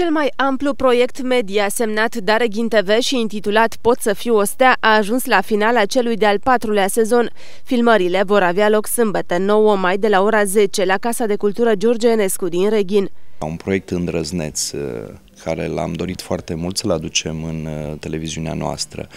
Cel mai amplu proiect media semnat Dareghin TV și intitulat Pot să fiu o stea a ajuns la finala celui de-al patrulea sezon. Filmările vor avea loc sâmbătă 9 mai de la ora 10 la Casa de Cultură George Enescu din Reghin. Un proiect îndrăzneț uh, care l-am dorit foarte mult să-l aducem în uh, televiziunea noastră.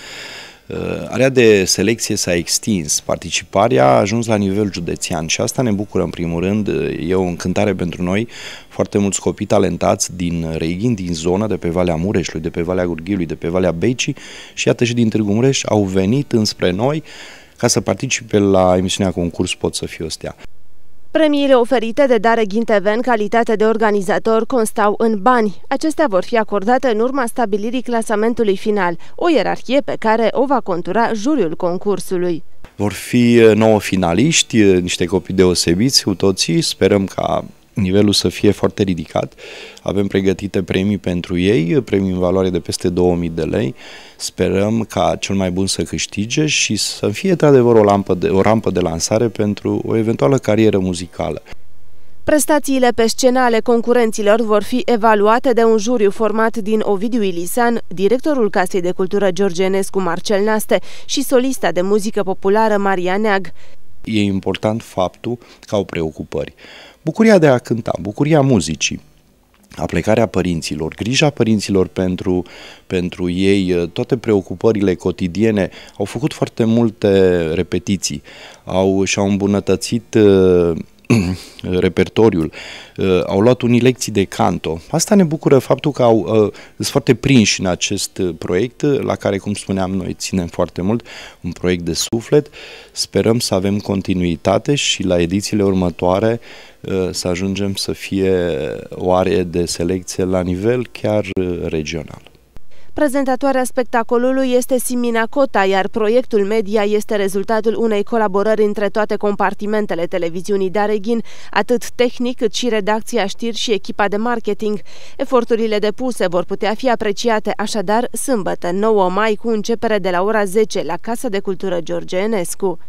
Uh, area de selecție s-a extins, participarea a ajuns la nivel județean și asta ne bucură în primul rând, e o încântare pentru noi, foarte mulți copii talentați din Reghin, din zona de pe Valea Mureșului, de pe Valea Gurghiului, de pe Valea Becii și iată și din Târgu Mureș au venit înspre noi. Ca să participe la emisiunea concurs Pot să fiu o stea. Premiile oferite de Dare Ghinteve în calitate de organizator constau în bani. Acestea vor fi acordate în urma stabilirii clasamentului final, o ierarhie pe care o va contura juriul concursului. Vor fi uh, nouă finaliști, uh, niște copii deosebiți cu toții, sperăm ca nivelul să fie foarte ridicat. Avem pregătite premii pentru ei, premii în valoare de peste 2000 de lei. Sperăm ca cel mai bun să câștige și să fie într-adevăr o, lampă de, o rampă de lansare pentru o eventuală carieră muzicală. Prestațiile pe scenă ale concurenților vor fi evaluate de un juriu format din Ovidiu Ilisan, directorul Casei de Cultură George Enescu Marcel Naste și solista de muzică populară Maria Neag. E important faptul că au preocupări. Bucuria de a cânta, bucuria muzicii, aplecarea părinților, grija părinților pentru, pentru ei, toate preocupările cotidiene, au făcut foarte multe repetiții, au, și-au îmbunătățit uh, repertoriul, uh, au luat unii lecții de canto. Asta ne bucură faptul că au, uh, sunt foarte prinși în acest proiect, la care, cum spuneam, noi ținem foarte mult, un proiect de suflet. Sperăm să avem continuitate și la edițiile următoare uh, să ajungem să fie o are de selecție la nivel chiar regional. Prezentatoarea spectacolului este Simina Cota, iar proiectul media este rezultatul unei colaborări între toate compartimentele televiziunii Dareghin, atât tehnic cât și redacția știri și echipa de marketing. Eforturile depuse vor putea fi apreciate așadar sâmbătă 9 mai cu începere de la ora 10 la Casa de Cultură George Enescu.